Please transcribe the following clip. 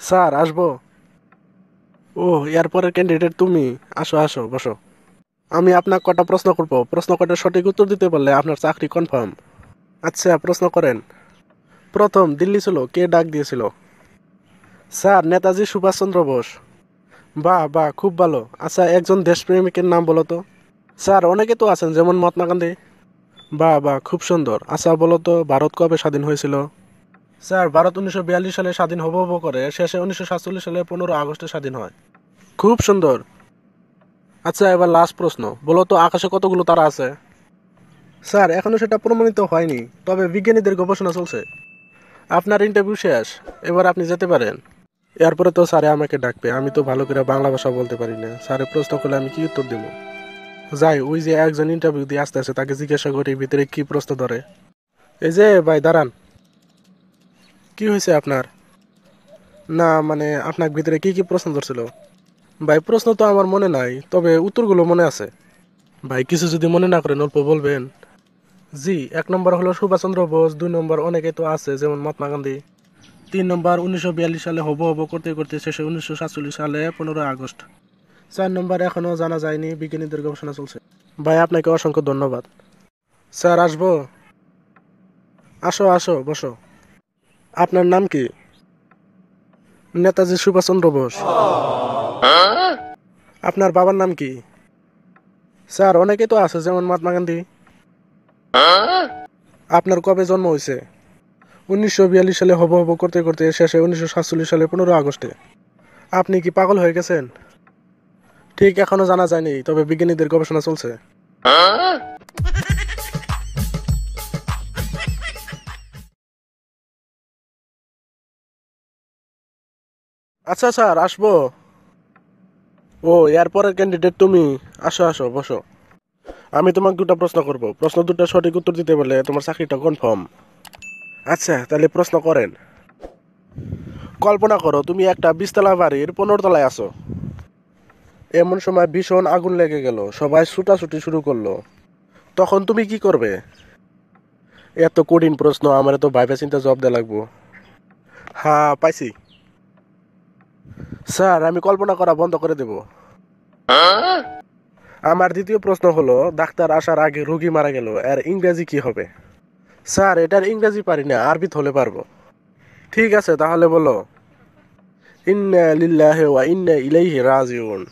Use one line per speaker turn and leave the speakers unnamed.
Sir, আসব। ও এরপরের candidate তুমি। আসো আসো, বসো। আমি আপনার কটা প্রশ্ন করব? প্রশ্ন কটা সঠিক উত্তর দিতে পারলে আপনার চাকরি কনফার্ম আচ্ছা প্রশ্ন করেন। প্রথম, দিল্লি ছিল, কে ডাক দিয়েছিল? স্যার, নেতাজি সুভাষচন্দ্র বোস। বাহ বাহ, খুব ভালো। আচ্ছা একজন দেশপ্রেমিকের নাম বলো তো। স্যার, অনেকে তো আছেন, যেমন মহাত্মা গান্ধী। বাহ বাহ, খুব সুন্দর। আচ্ছা বলো তো, ভারত কবে স্বাধীন হয়েছিল? স্যার, ভারত উনিশশো বিয়াল্লিশ সালে স্বাধীন হব হব করে, শেষে উনিশশো সাতচল্লিশ সালে পনেরো আগস্টে স্বাধীন হয়। খুব সুন্দর। আচ্ছা এবার লাস্ট প্রশ্ন। বলো তো, আকাশে কতগুলো তারা আছে? স্যার, এখনও সেটা প্রমাণিত হয়নি, তবে বিজ্ঞানীদের গবেষণা চলছে। আপনার ইন্টারভিউ শেষ, এবার আপনি যেতে পারেন। এরপরে তো স্যারে আমাকে ডাকবে, আমি তো ভালো করে বাংলা ভাষা বলতে পারি না। স্যারে প্রশ্ন করলে আমি কি উত্তর দেব? যাই, ওই যে একজন ইন্টারভিউ দিয়ে আসতে আসে তাকে জিজ্ঞাসা করি, ভিতরে কি প্রশ্ন ধরে? এই যে, ভাই, দাঁড়ান। কি হয়েছে আপনার? না মানে আপনার ভিতরে কি কি প্রশ্ন ধরছিল? ভাই, প্রশ্ন তো আমার মনে নাই, তবে উত্তরগুলো মনে আছে। ভাই, কিছু যদি মনে না করেন, অল্প বলবেন। জি, এক নম্বর হলো সুভাষচন্দ্র বোস, দুই নম্বর অনেকে তো আছে, যেমন মহাত্মা গান্ধী। তিন নম্বর উনিশশো বিয়াল্লিশ সালে হব হব করতে করতে শেষে উনিশশো সাতচল্লিশ সালে পনেরোই আগস্ট। চার নম্বর এখনও জানা যায়নি, বিজ্ঞানীদের গবেষণা চলছে। ভাই, আপনাকে অসংখ্য ধন্যবাদ। স্যার, আসব? আসো আসো, বসো। আপনার নাম কি? নেতাজি সুভাষচন্দ্র বোস। আপনার বাবার নাম কি? স্যার, অনেকে তো আছে, যেমন মহাত্মা গান্ধী। আপনার কবে জন্ম হয়েছে? উনিশশো বিয়াল্লিশ সালে হব হব করতে করতে শেষে উনিশশো সাতচল্লিশ সালে পনেরো আগস্টে। আপনি কি পাগল হয়ে গেছেন? ঠিক এখনও জানা যায়নি, তবে বিজ্ঞানীদের গবেষণা চলছে। আচ্ছা স্যার আসব। ও এরপরের ক্যান্ডিডেট তুমি? আসো আসো, বসো। আমি তোমাকে দুটো প্রশ্ন করব। প্রশ্ন দুটো সঠিক উত্তর দিতে পারলে তোমার চাকরিটা কনফার্ম আচ্ছা তাহলে প্রশ্ন করেন। কল্পনা করো, তুমি একটা বিশতলা বাড়ির তলায় আছো। এমন সময় ভীষণ আগুন লেগে গেল, সবাই ছুটাছুটি শুরু করল। তখন তুমি কি করবে? এত কঠিন প্রশ্ন, আমার তো ভাইবে চিন্তা জবাব দেওয়া লাগবো। হ্যাঁ পাইছি। স্যার, আমি কল্পনা করা বন্ধ করে দেব। আমার দ্বিতীয় প্রশ্ন হলো, ডাক্তার আসার আগে রোগী মারা গেল, এর ইংরেজি কি হবে? স্যার, এটার ইংরেজি পারি না, আরবি হলে পারব। ঠিক আছে, তাহলে বলো। ইন্না লিল্লাহি ওয়া ইন্না ইলাইহি রাজিউন।